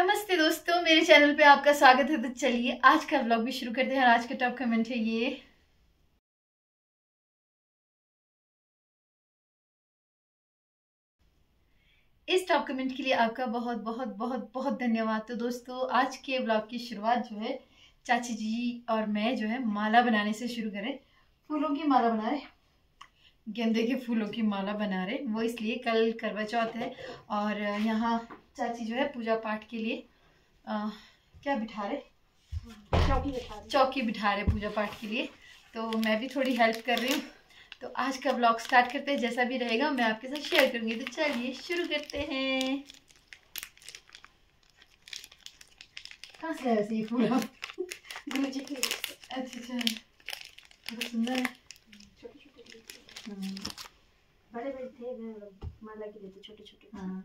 नमस्ते दोस्तों, मेरे चैनल पे आपका स्वागत है। तो चलिए, आज का व्लॉग भी शुरू करते हैं आज का टॉप कमेंट है ये। इस टॉप कमेंट के लिए आपका बहुत बहुत बहुत बहुत धन्यवाद। तो दोस्तों, आज के ब्लॉग की शुरुआत जो है, चाची जी और मैं जो है, माला बनाने से शुरू करें। फूलों की माला बना रहे गेंदे के फूलों की माला बना रहे वो इसलिए कल करवा चौथ है और यहाँ चाची जो है पूजा पाठ के लिए आ, क्या बिठा रहे? चौकी बिठा रही चौकी बिठा रहे पूजा पाठ के लिए। तो मैं भी थोड़ी हेल्प कर रही हूँ। तो आज का ब्लॉग स्टार्ट करते हैं। जैसा भी रहेगा मैं आपके साथ शेयर करूँगी। तो चलिए शुरू करते हैं। कहाँ से आया ये की अच्छा अच्छा। बहुत सुंदर है। छोटे छोटे बड़े बड़े थे माला के लिए तो छोटे छोटे हाँ।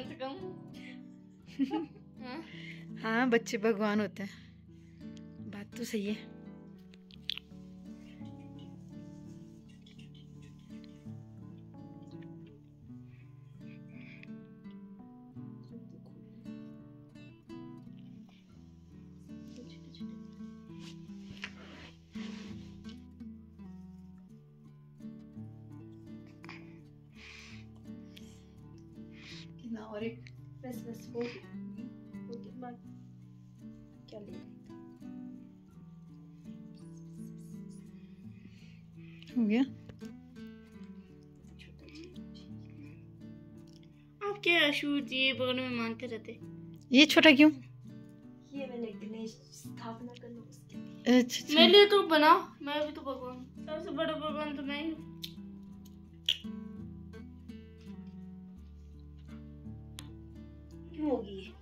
भगवान से कम? हाँ बच्चे भगवान होते हैं बात तो सही है ना और एक बस बस गया क्या ले हो? गया? आप क्या शूट ये बगल में मानते रहते? ये छोटा क्यों? ये मैंने गणेश स्थापना करना उसके लिए। अच्छा अच्छा। मेरे लिए तो बना मैं भी तो भगवान सबसे बड़ा भगवान तो मैं ही हूँ। होगी।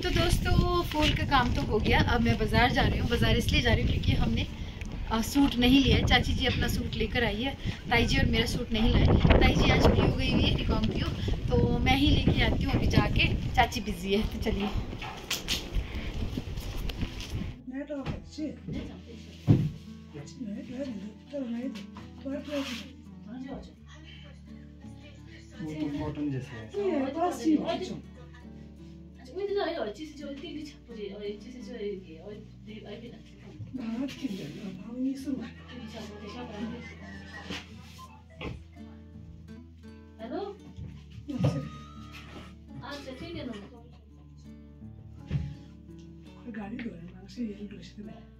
तो दोस्तों फूल का काम तो हो गया। अब मैं बाज़ार जा रही हूँ। बाज़ार इसलिए जा रही हूँ क्योंकि हमने आ, सूट नहीं लिया है। चाची जी अपना सूट लेकर आई है। ताई जी और मेरा सूट नहीं लाए ताई जी आज पीओ गई हुई है रिकॉम पीओ तो मैं ही लेके आती हूँ। अभी जाके चाची बिज़ी है। तो चलिए। कॉटन जैसे मोटन जैसे हेलो अच्छा ठीक है ना गाड़ी दो है मांग से ये लोग लेते हैं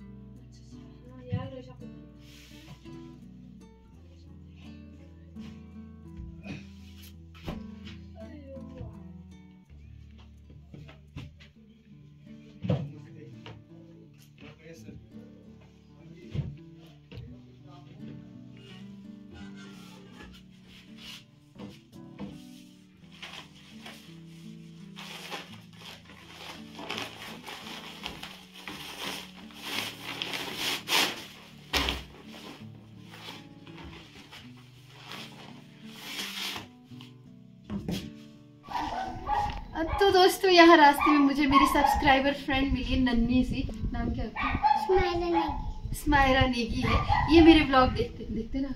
तो दोस्तों यहाँ रास्ते में मुझे मेरी सब्सक्राइबर फ्रेंड मिली है नन्ही सी। नाम क्या है स्माइरा नेगी। है। ये मेरे ब्लॉग देखते देखते ना?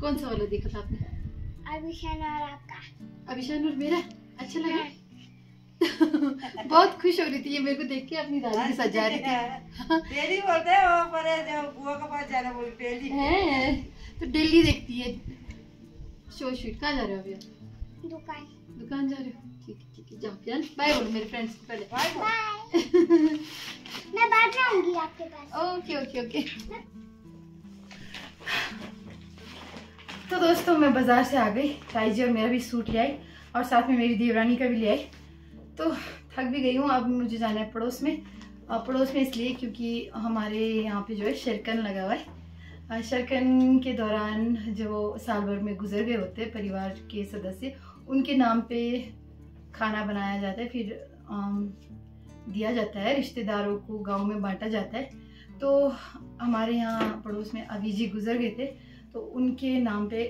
कौन सा वाला देखा था आपने? अभिशान और आपका। अभिशान और मेरा? अच्छा लगा। बहुत खुश हो रही थी ये मेरे को देख के अपनी दादी के साथ जा रही थी। डेली बोलते हैं वो पर बुआ के पास जाना बोल डेली। है तो डेली देखती है। शो शूट कहाँ जा रहे हो अभी दुकान। दुकान जा रहे हो? बाय बोलो मेरे फ्रेंड्स पहले। बाय मैं बाद में आऊँगी आपके पास। ओके ओके ओके तो दोस्तों मैं बाज़ार से आ गई। ताई जी और मेरा भी सूट ले आई और साथ में मेरी देवरानी का भी ले आई। तो थक भी गई हूँ अब मुझे जाना है पड़ोस में। और पड़ोस में इसलिए क्योंकि हमारे यहाँ पे जो है शरकन लगा हुआ है। शरकन के दौरान जो साल भर में गुजर गए होते हैं परिवार के सदस्य उनके नाम पे खाना बनाया जाता है, फिर दिया जाता है, रिश्तेदारों को गाँव में बांटा जाता है। तो हमारे यहाँ पड़ोस में अभी जी गुजर गए थे तो उनके नाम पे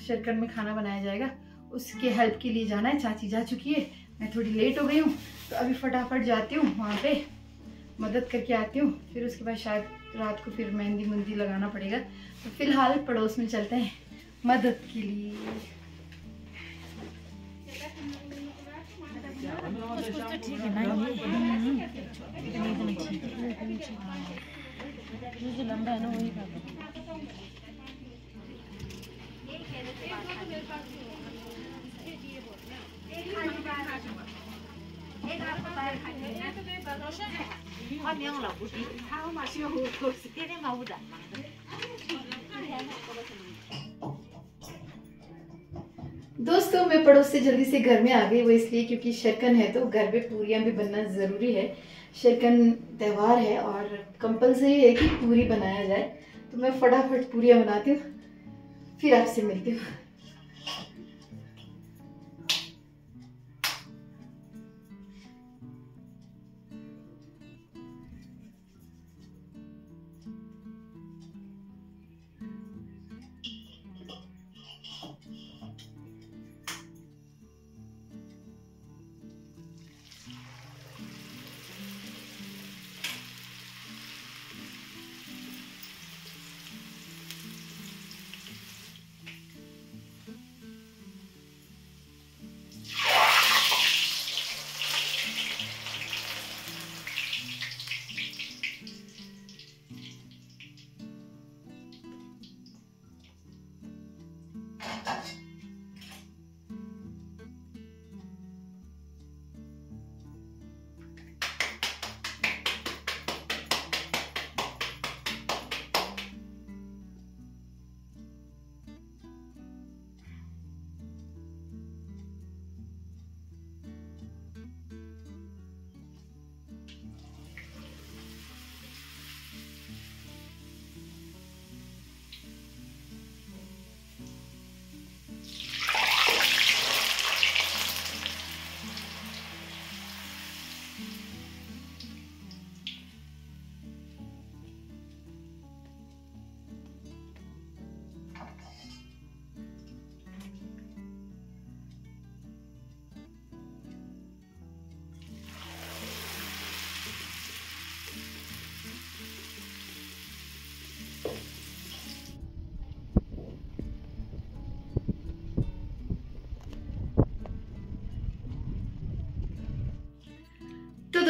शरकन में खाना बनाया जाएगा। उसके हेल्प के लिए जाना है, चाची जा चुकी है। मैं थोड़ी लेट हो गई हूँ तो अभी फटाफट जाती हूँ वहाँ पे, मदद करके आती हूँ। फिर उसके बाद शायद रात को फिर मेहंदी मुंदी लगाना पड़ेगा। तो फ़िलहाल पड़ोस में चलते हैं, मदद के लिए। कुछ कुछ तो ठीक है ना ये इतनी इतनी ठीक है जो जो लंबा है ना वही काटो दोस्तों, मैं पड़ोस से जल्दी से घर में आ गई, वो इसलिए क्योंकि शरकन है तो घर पे पूरियाँ भी बनना ज़रूरी है। शरकन त्यौहार है और कंपलसरी है कि पूरी बनाया जाए। तो मैं फटाफट पूरियाँ बनाती हूँ, फिर आपसे मिलती हूँ।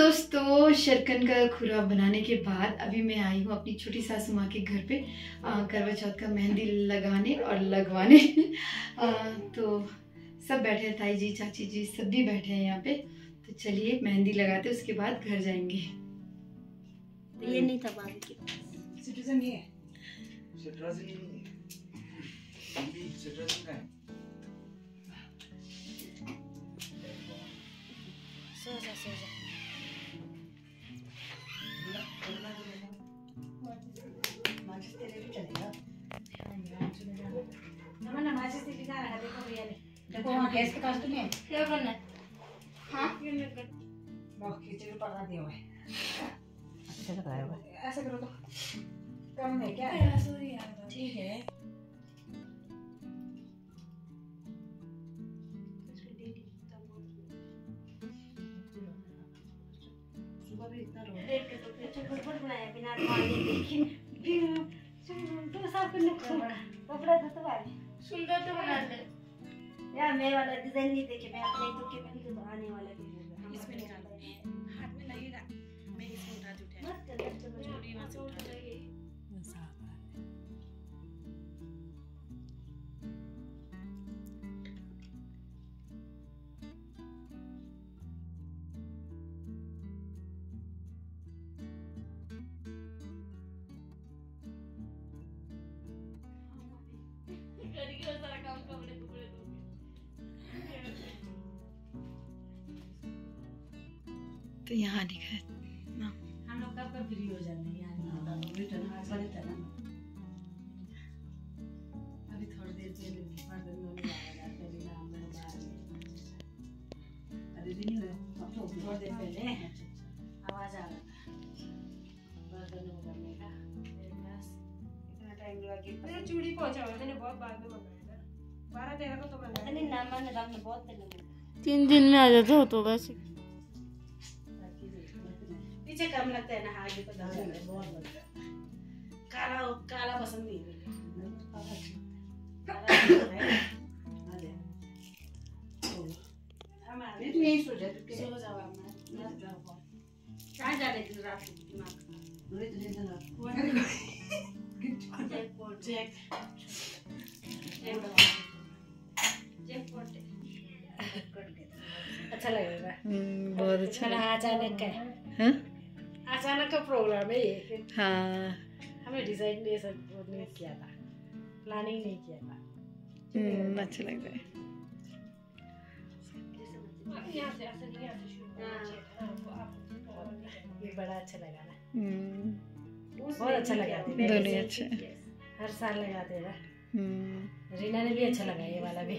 दोस्तों शरकन का खुरा बनाने के बाद अभी मैं आई हूँ अपनी छोटी सासू माँ के घर पे करवा चौथ का मेहंदी लगाने और लगवाने। अ, तो सब बैठे हैं ताई जी चाची जी सब भी बैठे हैं यहाँ पे। तो चलिए मेहंदी लगाते उसके बाद घर जाएँगे। ये नहीं था बाबू के पास। सिटीजन ये है। सिट्राजिन सिट्राजिन का है सो जा सो जा देखो वहाँ गैस के पास तो नहीं है क्या करना है बहुत खिचड़ी पका दिया हुआ है अच्छा लग रहा है ऐसे करो तो कम है सुबह भी इतना रो सुंदर तो बना ले यार मैं वाला डिज़ाइन नहीं देखे, मैं अपने तो के पहले तो आने यहाँ लिखा है। हम लोग कब कब फ्री हो जाते हैं? यार रिटर्न आज वाले था ना। अभी थोड़ी देर पहले बर्तन धोने आया था बिना हम लोग बाहर में। अभी भी नहीं हुआ अब तो थोड़ी देर पहले। आवाज़ आ रहा था। बर्तन धोने का इतना टाइम लगा कि मैंने चूड़ी पहुँचा हुआ मैंने बहुत बाद में मंगाया था। बारह तेरह को तो बना इतनी नाम ने बहुत तीन दिन में आ जाते हो तो वैसे पीछे कम लगता है ना आगे तो ज़्यादा है। बहुत लगता है काला काला पसंद नहीं है। काला पसंद है। तो, अच्छा लगेगा। हम्म, बहुत अच्छा मेरा अचानक का हाँ? अचानक का प्रोग्राम है ये हाँ हमें डिसाइड नहीं सब वो नहीं किया था प्लानिंग नहीं किया था हम्म, अच्छा लग रहा है ये बड़ा अच्छा लगा ना हम्म, बहुत अच्छा लगा दोनों ही अच्छा हर साल लगाते हैं हम्म, रीना ने भी अच्छा लगा ये वाला भी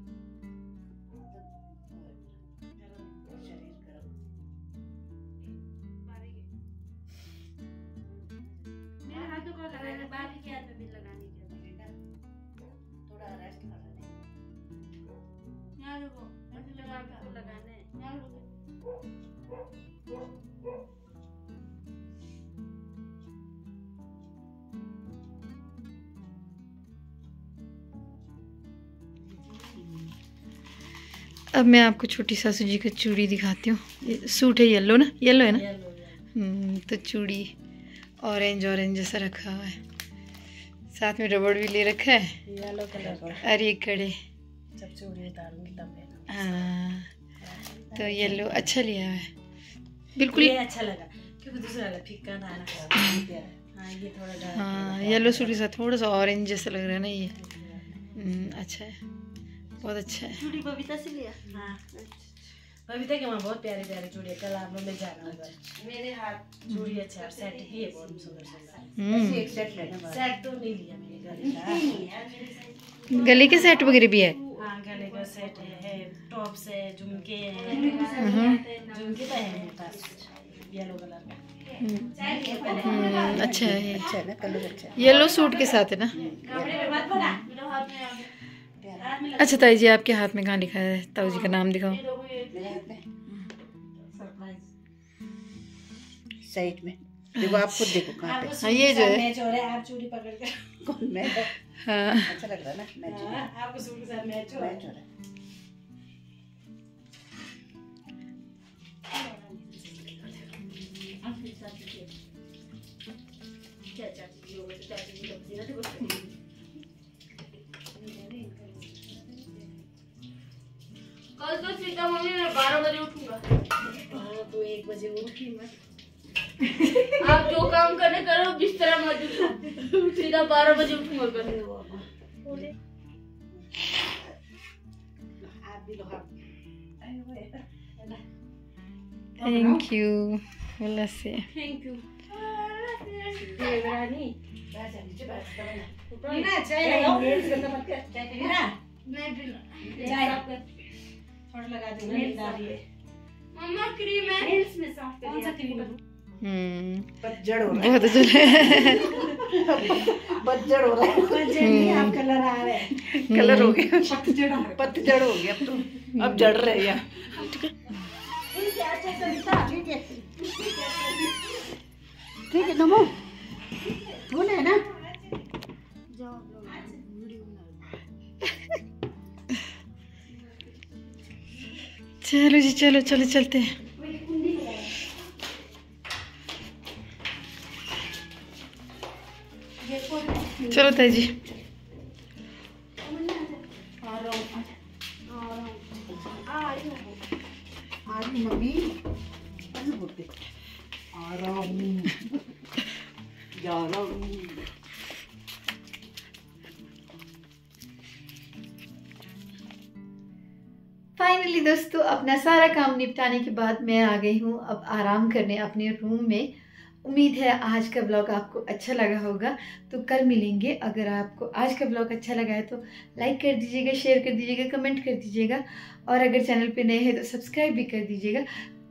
अब मैं आपको छोटी सासू जी का चूड़ी दिखाती हूँ। सूट है येलो ना? येलो है ना? हम्म, तो चूड़ी ऑरेंज ऑरेंज जैसा रखा हुआ है। साथ में रबड़ भी ले रखा है। येलो कलर का। ये कड़े। जब चूड़ी उतारूँगी तब हाँ। तो येलो अच्छा लिया है। बिल्कुल ये अच्छा लगा क्योंकि दूसरा वाला फीका था ना हाँ। ये थोड़ा हाँ येलो सूट के साथ थोड़ा सा ऑरेंज जैसा लग रहा है ना ये। हम्म, अच्छा है बहुत अच्छा है। चूड़ी बबीता से लिया? हाँ बबीता के वहाँ बहुत प्यारे प्यारे चूड़ी है कल आप लोग ले जाना होगा। मेरे हाथ चूड़ी अच्छा और सेट ही है बहुत सुंदर सुंदर। एक सेट लेना सेट तो नहीं लिया मैंने गले का। मेरे गले के सेट वगैरह भी हाँ? गले का सेट है टॉप्स है झुमके हैं। झुमके तो है मेरे पास। येलो कलर का। हम्म, अच्छा है ये अच्छा है ना कलर अच्छा येलो सूट के साथ है ना? अच्छा ताई जी आपके हाथ में कहाँ लिखा है? ताऊ जी का नाम दिखाओ। में? साइड में। देखो आप खुद देखो कहाँ पे। हाँ ये जो है। मैच हो रहा है आप चूड़ी पकड़ कर कौन मैं हाँ अच्छा लग रहा है ना मैच हाँ, आपको सूट के साथ मैच हो। मैच हो रहा है। कल तो सीता मम्मी मैं बारह बजे उठूँगा। हाँ तो एक बजे उठी मैं। आप जो काम करने करो बिस्तरा मत उठो। सीधा बारह बजे उठूँगा कल आप भी लोग थैंक यू बोला से थैंक यू देवरानी जा नीचे जा नीना चाय लगाओ मत कर चाय पी ना मैं भी चाय थोड़ा लगा दूँगा है मम्मा क्रीम है। नेल्स में साफ़ कर कौन सा क्रीम हम्म पतझड़ हो। रहा बहुत अच्छा है है हो। रहा है जल्दी आप कलर आ रहे हैं। कलर हो गया। पतझड़ पतझड़ हो गया तो। अब जड़ रहे हैं ठीक है ठीक है नमो। बोल है ना? चलो जी चलो चलो चलते हैं। चलो ताई जी। फाइनली दोस्तों, अपना सारा काम निपटाने के बाद मैं आ गई हूँ। अब आराम करने अपने रूम में उम्मीद है आज का ब्लॉग आपको अच्छा लगा होगा। तो कल मिलेंगे। अगर आपको आज का ब्लॉग अच्छा लगा है तो लाइक कर दीजिएगा शेयर कर दीजिएगा कमेंट कर दीजिएगा। और अगर चैनल पे नए हैं तो सब्सक्राइब भी कर दीजिएगा।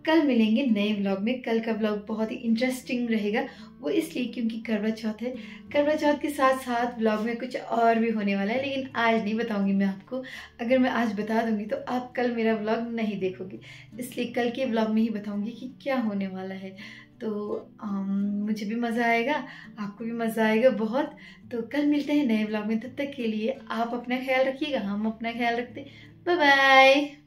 कल मिलेंगे नए ब्लॉग में। कल का ब्लॉग बहुत ही इंटरेस्टिंग रहेगा। वो इसलिए क्योंकि करवा चौथ है। करवा चौथ के साथ साथ ब्लॉग में कुछ और भी होने वाला है, लेकिन आज नहीं बताऊँगी मैं आपको। अगर मैं आज बता दूँगी तो आप कल मेरा ब्लॉग नहीं देखोगे। इसलिए कल के ब्लॉग में ही बताऊँगी कि क्या होने वाला है। तो आम, मुझे भी मज़ा आएगा आपको भी मज़ा आएगा बहुत। तो कल मिलते हैं नए ब्लॉग में तब तक के लिए आप अपना ख्याल रखिएगा हम अपना ख्याल रखते बाय बाय